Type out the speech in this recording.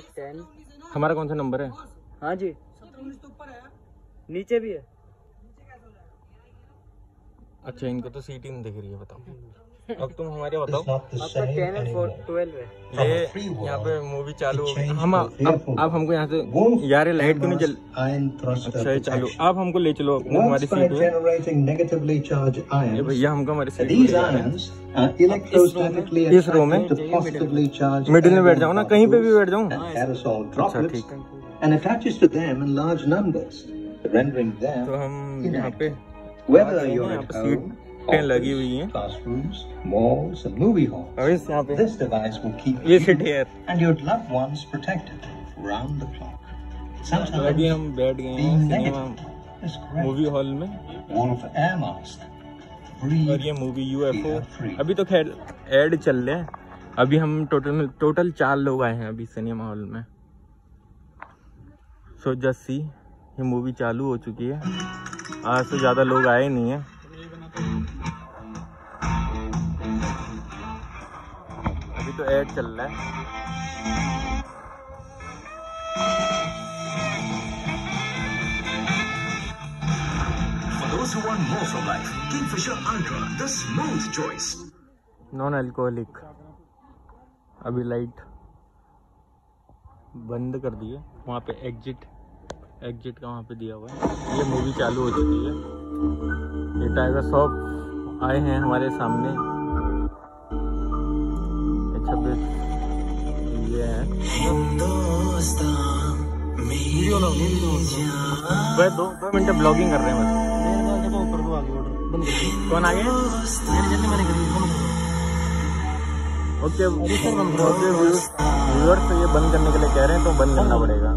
Ten हमारा कौन सा नंबर है? हाँ जी। नीचे भी है। अच्छा इनको तो सीट ही नहीं दिख रही है बताओ। अब तुम हमारे बताओ। ट्वेल्व है। यहाँ पे मूवी चालू हम अब हमको यहाँ से यार लाइट क्यों नहीं चल। अच्छा, चालू आप हमको ले चलो हमारी सीट भैया हमको हमारी इस रूम में? मिडिल में? बैठ जाऊँ ना कहीं पे भी बैठ जाऊँ हाँ, अच्छा ठीक। And attaches to them लाइटें लगी हुई हैं। और इस यहाँ पे ये सिटेयर तो अभी हम बैठ गए हैं सिनेमा मूवी हॉल में। और ये मूवी यू एफ़ ओ अभी तो खैर एड चल रहे हैं। अभी हम टोटल टोटल चार लोग आए हैं अभी सिनेमा हॉल में। सो जस्सी ये मूवी चालू हो चुकी है। आज तो ज़्यादा लोग आए नहीं हैं। तो एड चल रहा है। Who want more from life, Kingfisher Ultra, the smooth choice. Non alcoholic अभी लाइट बंद कर दी है। वहाँ पे एग्जिट एग्जिट का वहाँ पे दिया हुआ है। ये मूवी चालू हो चुकी है। ये टाइगर शॉप आए हैं हमारे सामने। वह दो दो। मिनट ब्लॉगिंग कर रहे हैं बस। कौन आ गए ओके ओके व्यूअर्स ये बंद करने के लिए कह रहे हैं तो बंद करना पड़ेगा।